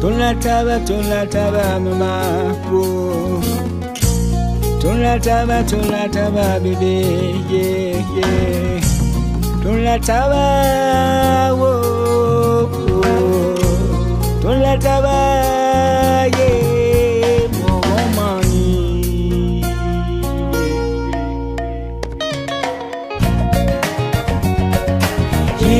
Tonlataba, tonlataba, mama, oh. Tonlataba, tonlataba, baby, yeah, yeah. Tonlataba.